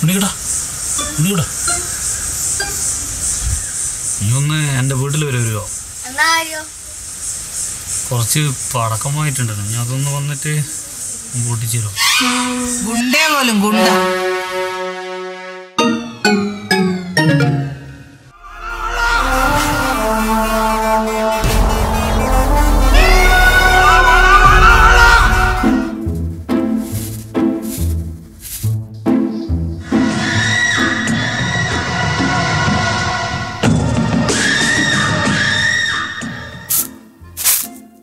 ഉണ്ണിക്കടാ ഉണ്ണിക്കടാ നീ ഒന്ന് എന്റെ വീട്ടിൽ വരെ വരുമോ കൊറച്ച് പടക്കമായിട്ടുണ്ടല്ലോ കുറച്ച് പടക്കമായിട്ടുണ്ട്. ഞാൻ അതൊന്ന് വന്നിട്ട് പൊട്ടിച്ചു ഗുണ്ടേ പോലും ഗുണ്ട.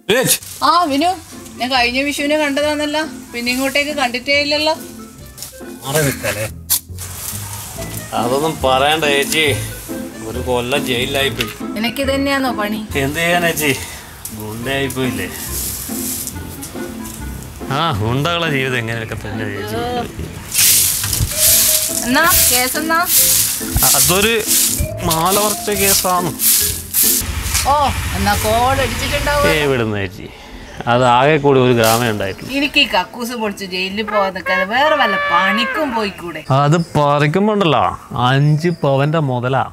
ആ വിനു ഞാൻ കഴിഞ്ഞ വിഷുവിനെ കണ്ടതാന്നല്ല പിന്നെ ഇങ്ങോട്ടേക്ക് കണ്ടിട്ടേ ഇല്ലല്ലോ. അതൊന്നും പറയണ്ട ചേച്ചി. ഒരു കൊല്ലം ജയിലിലായിപ്പോയി. എനിക്ക് തന്നെയാണോ പണി? എന്ത് ചെയ്യാൻ ചേച്ചി? ഗുണ്ടയായിപ്പോയില്ലേ? ആ ഗുണ്ടകളെ ജീവിതം എങ്ങനെയൊക്കെ തന്നെ ചേച്ചി. എന്നാ കേസെന്നാ? അതൊരു മാലവർച്ച കേസാണ് ഓ എന്നാ കോഡ് അടിച്ചിട്ടുണ്ടാവും ഏ വിടുന്ന ചേച്ചി. അത് ആകെ കൂടി ഒരു ഗ്രാമേ ഉണ്ടായിട്ടുള്ളൂ. എനിക്ക് ഈ കക്കൂസ് പൊളിച്ച് ജയിലിൽ പോകാൻ നിൽക്കാതെ വേറെ വല്ല പണിക്കും പോയിക്കൂടെ? അത് പറിക്കുമ്പോണ്ടല്ലോ. അഞ്ച് പവന്റെ മുതലാ.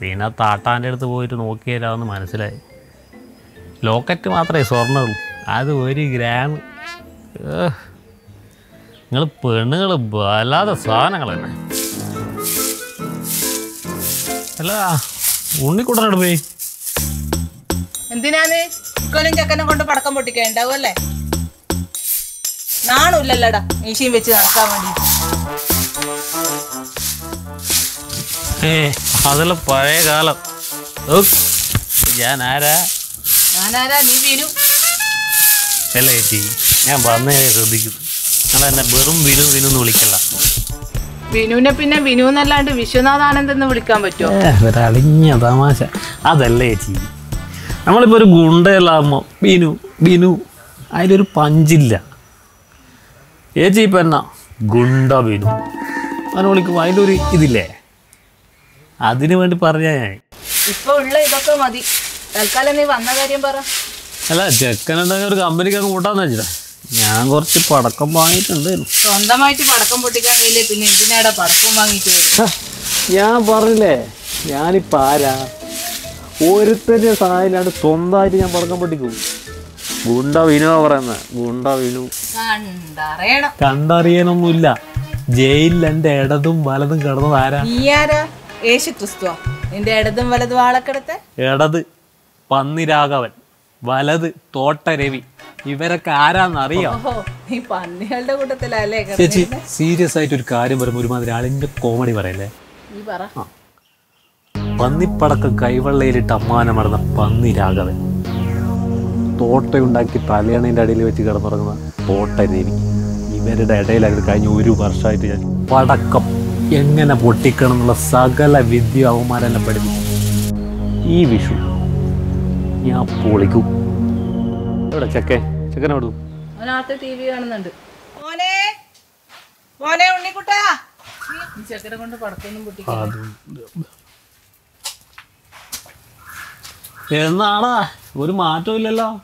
പിന്നെ താട്ടാന്റെ അടുത്ത് പോയിട്ട് നോക്കിയാലാന്ന് മനസ്സിലായി. ലോക്കറ്റ് മാത്രമേ സ്വർണമുള്ളൂ അത് ഒരു ഗ്രാം. നിങ്ങൾ പെണ്ണുങ്ങൾ വല്ലാതെ സാധനങ്ങൾ തന്നെ അല്ല ഉണ്ണിക്കുട്ടനോട് പോയി. എന്തിനാന്ന് ഇക്കോലും ചക്കനും കൊണ്ട് പടക്കം പൊട്ടിക്കാൻ ഉണ്ടാവും അല്ലേ? നാണമില്ലല്ലോടാ മീശയും വെച്ച് നടക്കാൻ വേണ്ടി ഏ അതെല്ലാം പഴയ കാലം. ഞാൻ ആരാ ഞാനാരാ? നീ വിനു അല്ല ചേച്ചി ഞാൻ വന്നേ ശ്രദ്ധിക്കുന്നു നിങ്ങൾ എന്നെ വെറും വിനു വിനു എന്ന് വിളിക്കല്ല. വിനുവിനെ പിന്നെ വിനു എന്നല്ലാണ്ട് വിശ്വനാഥാനന്ദ് എന്ന് വിളിക്കാൻ പറ്റുമോ? ഒരളിഞ്ഞ തമാശ. അതല്ലേ ചേച്ചി. നമ്മളിപ്പോൾ ഒരു ഗുണ്ടയിലാകുമ്പോൾ ബിനു ബിനു അതിലൊരു പഞ്ചില്ല. ഏച്ചി ഇപ്പം എന്നാ? ഗുണ്ട ബിനു. അങ്ങനെ വിളിക്കുമ്പോൾ അതിലൊരു ഇതില്ലേ? അതിനു വേണ്ടി പറഞ്ഞ ഞാൻ. ഇപ്പൊ ഉള്ള ഇതൊക്കെ മതി. തൽക്കാലം നീ വന്ന കാര്യം പറ. അല്ല ചെക്കനുണ്ടെങ്കിൽ ഒരു കമ്പനിക്ക് അങ്ങ് കൂട്ടാന്ന് വെച്ചിട്ടാ. ഞാൻ കുറച്ച് പടക്കം വാങ്ങിയിട്ടുണ്ടായിരുന്നു സ്വന്തമായിട്ട് പടക്കം പൊട്ടിക്കാൻ കഴിയില്ലേ? പിന്നെ എന്തിനാടാ പടക്കം വാങ്ങിച്ചു ഞാൻ പറഞ്ഞില്ലേ? ഞാനിപ്പാരാ ആരാ? ഒരുത്തന്റെ സഹായമില്ലാണ്ട് സ്വന്തമായിട്ട് ഞാൻ പടക്കം പൊട്ടിക്കും ഗുണ്ട വിനു പറയുന്നത് ഗുണ്ട വിനു. കണ്ടറിയണം. കണ്ടറിയാനൊന്നുമില്ല ജയിലിൽ എന്റെ ഇടതും വലതും കിടന്നത് ആരാ? നീ ആരാ? യേശു ക്രിസ്തുവോ? നിന്റെ ഇടതും വലതും ആളക്കെടുത്ത്? ഇടത് പന്നിരാഘവൻ. വലത് തോട്ട രവി ഇവരൊക്കെ ആരാന്നറിയാം? നീ പന്നികളുടെ കൂട്ടത്തിലല്ലേ ചേച്ചി സീരിയസ് ആയിട്ട് ഒരു കാര്യം പറയുമ്പോൾ ഒരുമാതിരി ആളിന്റെ കോമഡി പറയല്ലേ? നീ പറ. പന്നിപ്പടക്കം കൈവെള്ളയിലിട്ട് അമ്മാനമടന്ന പന്നി രാഘവൻ. തോട്ടയുണ്ടാക്കി തലയണേന്റെ അടിയിൽ വെച്ച് കിടന്നുറങ്ങുന്ന തോട്ട രവി ഇവരുടെ ഇടയിലായിട്ട് കഴിഞ്ഞ ഒരു വർഷമായിട്ട് ഞാൻ പടക്കം എങ്ങനെ പൊട്ടിക്കണം എന്നുള്ള സകല വിദ്യ അവമാനം പഠിപ്പിച്ചു. ഈ വിഷു ഞാൻ പൊളിക്കും. എവിടെ ചെക്കൻ? ചെക്കനോടു ടി വി കാണുന്നുണ്ട്. മോനെ മോനെ ഉണ്ണിക്കുട്ടാ. നീ ചെക്കനെ കൊണ്ട് പടക്കൊന്നും പൊട്ടിക്കാൻ എന്നാടാ? ഒരു മാറ്റവും ഇല്ലല്ലോ.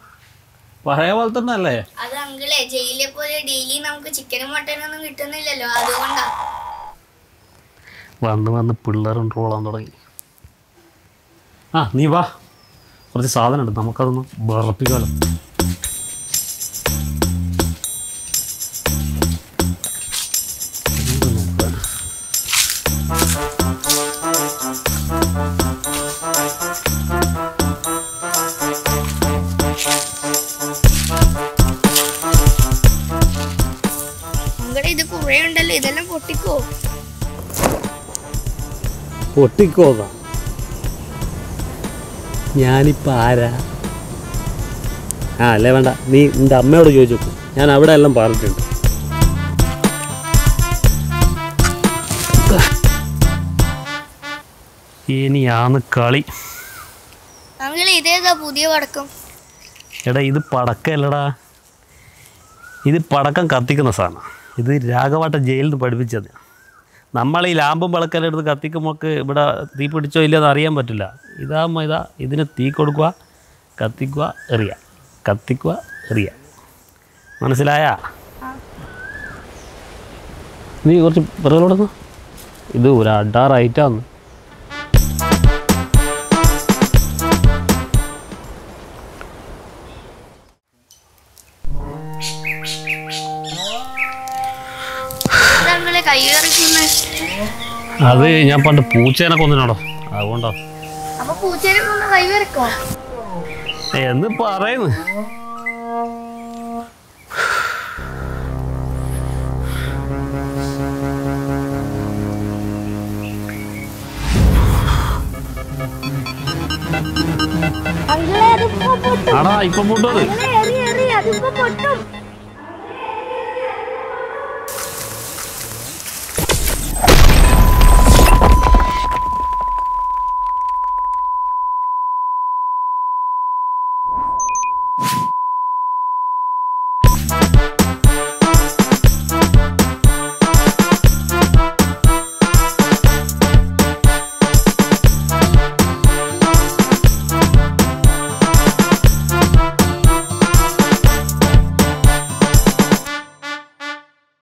പഴയ പോലെ തന്നെ അല്ലേ അത് അങ്കിളെ ജയിലിലെ പോലെ ഡെയിലി നമുക്ക് ചിക്കനും മട്ടനും ഒന്നും കിട്ടുന്നില്ലല്ലോ. അതുകൊണ്ടാ. വന്ന് വന്ന് പിള്ളേരും ട്രോളാൻ തുടങ്ങി. ആ നീ വാ. കുറച്ച് സാധനം ഉണ്ട് നമുക്കതൊന്ന് വിറപ്പിക്കാലോ പൊട്ടിക്കോ? പൊട്ടിക്കോതാ ഞാനിപ്പോൾ ആരാ? ആ അല്ലേ വേണ്ട. നീ നിന്റെ അമ്മയോട് ചോദിച്ചു ഞാൻ അവിടെ എല്ലാം പറഞ്ഞിട്ടുണ്ട്. ഇനിയാന്ന് കളി. പുതിയ പടക്കം? എടാ ഇത് പടക്കല്ലടാ. ഇത് പടക്കം കത്തിക്കുന്ന സാധനം. ഇത് രാഘവട്ട ജയിലിൽ നിന്ന് പഠിപ്പിച്ചത്. നമ്മൾ ഈ ലാമ്പും വിളക്കലെടുത്ത് എടുത്ത് കത്തിക്കുമ്പോൾ ഇവിടെ തീ പിടിച്ചോ ഇല്ലയെന്ന് അറിയാൻ പറ്റില്ല. ഇതാകുമ്പോൾ ഇതാ ഇതിന് തീ കൊടുക്കുക കത്തിക്കുക എറിയുക. കത്തിക്കുക എറിയുക. മനസ്സിലായ? നീ കുറച്ച് പിറകെ ഇത് ഒരു അഡാറായിട്ടാന്ന് അത് ഞാൻ പണ്ട് പൂച്ചേനെ കൊന്നിനാടോ അതുകൊണ്ടോ എന്ന് പറയുന്നു. ആടാ ഇപ്പൊ പൊട്ടത് അതിപ്പോ പൊട്ടും.